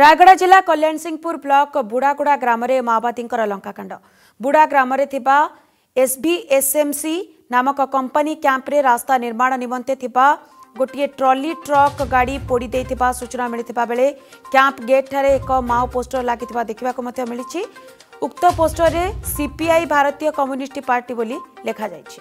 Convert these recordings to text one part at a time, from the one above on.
ରାୟଗଡ଼ା ଜିଲ୍ଲା କଲ୍ୟାଣସିଂହପୁର ବ୍ଲକ ବୁଡ଼ାଗୁଡ଼ା ଗ୍ରାମରେ ମାଓବାଦୀଙ୍କର ଲଙ୍କାକାଣ୍ଡ ବୁଡ଼ା ଗ୍ରାମରେ ଥିବା ଏସ୍ଭିଏସ୍ଏମ୍ସି ନାମକ କମ୍ପାନୀ କ୍ୟାମ୍ପରେ ରାସ୍ତା ନିର୍ମାଣ ନିମନ୍ତେ ଥିବା ଗୋଟିଏ ଟ୍ରଲି ଟ୍ରକ୍ ଗାଡ଼ି ପୋଡ଼ି ଦେଇଥିବା ସୂଚନା ମିଳିଥିବା ବେଳେ କ୍ୟାମ୍ପ ଗେଟ୍ଠାରେ ଏକ ମାଓ ପୋଷ୍ଟର ଲାଗିଥିବା ଦେଖିବାକୁ ମଧ୍ୟ ମିଳିଛି ଉକ୍ତ ପୋଷ୍ଟରରେ ସିପିଆଇ ଭାରତୀୟ କମ୍ୟୁନିଷ୍ଟ ପାର୍ଟି ବୋଲି ଲେଖାଯାଇଛି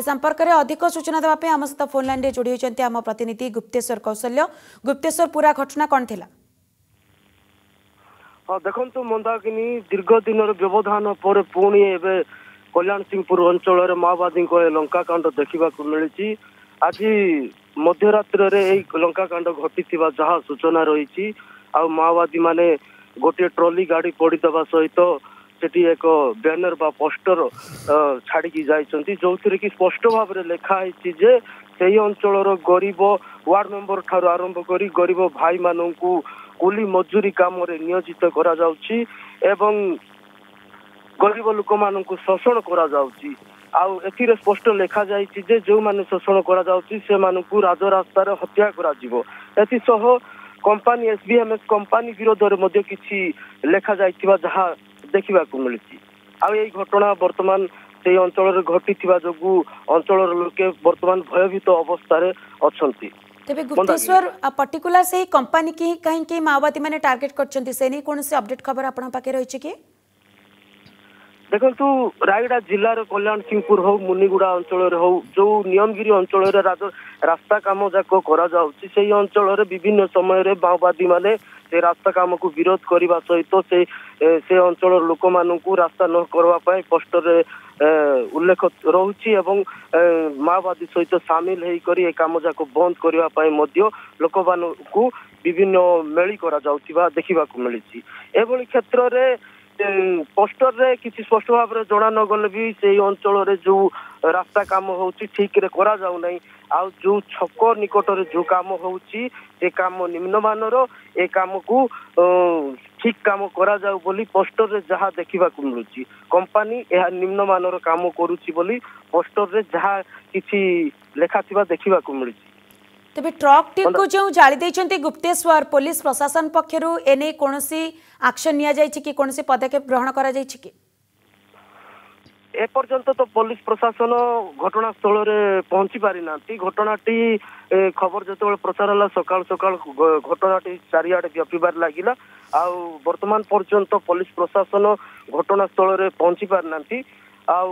এ সম্পর্কের অধিক সূচনা দেওয়া আম সহ ফোন লাইন যোড়ি হয়েছেন আম প্রতিনিধি গুপ্তেশ্বর কৌশল্য গুপ্তেশ্বর পুরা ঘটনা কণ লা দেখন্তু মন্দাকিনী দীর্ঘ দিনর ব্যবধান পরে পুনি এবে কল্যাণ সিংপুর অঞ্চলের মাওবাদীঙ্ক এ লঙ্কাকাণ্ড দেখিବାକୁ ମିଳିଛି ଆଜି ମଧ୍ୟରାତ୍ରରେ ଏହି ଲଙ୍କାକାଣ୍ଡ ଘଟିଥିବା ଯାହା ସୂଚନା ରହିଛି ଆଉ ମାଓବାଦୀମାନେ ଗୋଟିଏ ଟ୍ରଲି ଗାଡ଼ି ପୋଡ଼ିଦେବା ସହିତ ସେଠି ଏକ ବ୍ୟାନର ବା ପୋଷ୍ଟର ଛାଡ଼ିକି ଯାଇଛନ୍ତି ଯୋଉଥିରେ କି ସ୍ପଷ୍ଟ ଭାବରେ ଲେଖା ହେଇଛି ଯେ ସେହି ଅଞ୍ଚଳର ଗରିବ ୱାର୍ଡ ମେମ୍ବର ଠାରୁ ଆରମ୍ଭ କରି ଗରିବ ଭାଇମାନଙ୍କୁ କୁଲି ମଜୁରୀ କାମରେ ନିୟୋଜିତ କରାଯାଉଛି ଏବଂ ଗରିବ ଲୋକମାନଙ୍କୁ ଶୋଷଣ କରାଯାଉଛି ଆଉ ଏଥିରେ ସ୍ପଷ୍ଟ ଲେଖାଯାଇଛି ଯେ ଯେଉଁମାନେ ଶୋଷଣ କରାଯାଉଛି ସେମାନଙ୍କୁ ରାଜରାସ୍ତାରେ ହତ୍ୟା କରାଯିବ ଏଥିସହ କମ୍ପାନୀ ବି ଏମ୍ ଏସ୍ କମ୍ପାନୀ ବିରୋଧରେ ମଧ୍ୟ କିଛି ଲେଖାଯାଇଥିବା ଯାହା ଦେଖିବାକୁ ମିଳୁଛି ଆଉ ଏଇ ଘଟଣା ବର୍ତ୍ତମାନ ସେଇ ଅଞ୍ଚଳରେ ଘଟିଥିବା ଯୋଗୁଁ ଅଞ୍ଚଳର ଲୋକେ ବର୍ତ୍ତମାନ ଭୟଭୀତ ଅବସ୍ଥାରେ ଅଛନ୍ତି ତେବେ ଗୁପ୍ତେଶ୍ୱର ପର୍ଟିକୁଲାର ସେହି କମ୍ପାନୀ କି କାହିଁକି ମାଓବାଦୀମାନେ ଟାର୍ଗେଟ କରିଛନ୍ତି ସେ ନେଇ କୌଣସି ଅପଡେଟ୍ ଖବର ଆପଣଙ୍କ ପାଖରେ ରହିଛି କି ଦେଖନ୍ତୁ ରାୟଗଡ଼ା ଜିଲ୍ଲାର କଲ୍ୟାଣ ସିଂହପୁର ହଉ ମୁନିଗୁଡ଼ା ଅଞ୍ଚଳରେ ହଉ ଯୋଉ ନିୟମଗିରି ଅଞ୍ଚଳରେ ରାସ୍ତା କାମ ଯାକ କରାଯାଉଛି ସେଇ ଅଞ୍ଚଳରେ ବିଭିନ୍ନ ସମୟରେ ମାଓବାଦୀମାନେ ସେ ରାସ୍ତା କାମକୁ ବିରୋଧ କରିବା ସହିତ ସେ ସେ ଅଞ୍ଚଳର ଲୋକମାନଙ୍କୁ ରାସ୍ତା ନ କରିବା ପାଇଁ ପୋଷ୍ଟରରେ ଉଲ୍ଲେଖ ରହୁଛି ଏବଂ ମାଓବାଦୀ ସହିତ ସାମିଲ ହେଇକରି ଏ କାମ ଯାକ ବନ୍ଦ କରିବା ପାଇଁ ମଧ୍ୟ ଲୋକମାନଙ୍କୁ ବିଭିନ୍ନ ମେଳି କରାଯାଉଥିବା ଦେଖିବାକୁ ମିଳିଛି ଏଭଳି କ୍ଷେତ୍ରରେ ପୋଷ୍ଟରରେ କିଛି ସ୍ପଷ୍ଟ ଭାବରେ ଜଣା ନଗଲେ ବି ସେଇ ଅଞ୍ଚଳରେ ଯୋଉ ରାସ୍ତା କାମ ହଉଛି ଠିକରେ କରାଯାଉନାହିଁ ଆଉ ଯୋଉ ଛକ ନିକଟରେ ଯୋଉ କାମ ହଉଛି ସେ କାମ ନିମ୍ନମାନର ଏ କାମକୁ ଠିକ କାମ କରାଯାଉ ବୋଲି ପୋଷ୍ଟରରେ ଯାହା ଦେଖିବାକୁ ମିଳୁଛି କମ୍ପାନୀ ଏହା ନିମ୍ନମାନର କାମ କରୁଛି ବୋଲି ପୋଷ୍ଟରରେ ଯାହା କିଛି ଲେଖା ଥିବା ଦେଖିବାକୁ ମିଳୁଛି তবে ট্রক টিমু যে জাড়ি দিয়েছেন গুপ্তেশ্বর পুলিশ প্রশাসন পক্ষ এনে কোণী আকশন নিয়েছে কি কোণী পদক্ষেপ গ্রহণ করা যাই কি এপর্যন্ত তো পুলিশ প্রশাসন ঘটনাস্থଳରେ পৌঁছি পারি না ঘটনাটি খবর যেতবে প্রচার হল সকাল সকাল ঘটনাটি চারিআডে ব্যাপিবার লাগিলা আউ বর্তমান পর্যন্ত পুলিশ প্রশাসন ঘটনাস্থଳରେ পৌঁছি পারি না আউ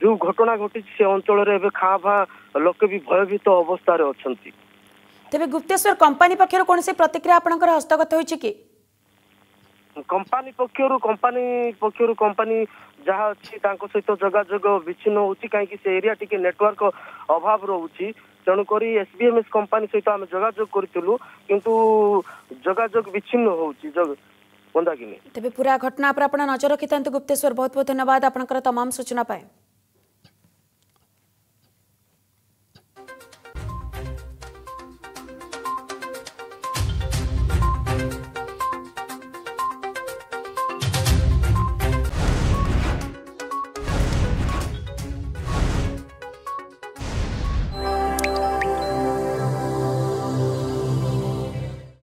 ଯୋଉ ଘଟଣା ଘଟିଛି ସେ ଅଞ୍ଚଳରେ ଏବେ ଖାଁ ଭାଁ ଲୋକେ ବି ଭୟଭୀତ ଅବସ୍ଥାରେ ଅଛନ୍ତି ତେବେ ଗୁପ୍ତେଶ୍ୱର କମ୍ପାନୀ ପକ୍ଷରୁ କୌଣସି ପ୍ରତିକ୍ରିୟା ଆପଣଙ୍କର ହସ୍ତଗତ ହୋଇଛି କି କମ୍ପାନୀ ପକ୍ଷରୁ କମ୍ପାନୀ ପକ୍ଷରୁ କମ୍ପାନୀ ଯାହା ଅଛି ତାଙ୍କ ସହିତ ଯୋଗାଯୋଗ ବିଚ୍ଛିନ୍ନ ହେଉଛି କାହିଁକି ସେ ଏରିଆ ଟିକେ ନେଟୱାର୍କ ଅଭାବ ରହୁଛି ତେଣୁକରି ଏସ୍ବିଏମ୍ଏସ୍ କମ୍ପାନୀ ସହିତ ଆମେ ଯୋଗାଯୋଗ କରିଥିଲୁ କିନ୍ତୁ ଯୋଗାଯୋଗ ବିଚ୍ଛିନ୍ନ ହେଉଛି ମନ୍ଦାକିନୀ ତେବେ ପୁରା ଘଟଣା ଉପରେ ଆପଣ ନଜର ରଖିଥାନ୍ତୁ ଗୁପ୍ତେଶ୍ୱର ବହୁତ ବହୁତ ଧନ୍ୟବାଦ ଆପଣଙ୍କର ତମାମ ସୂଚନା ପାଇଁ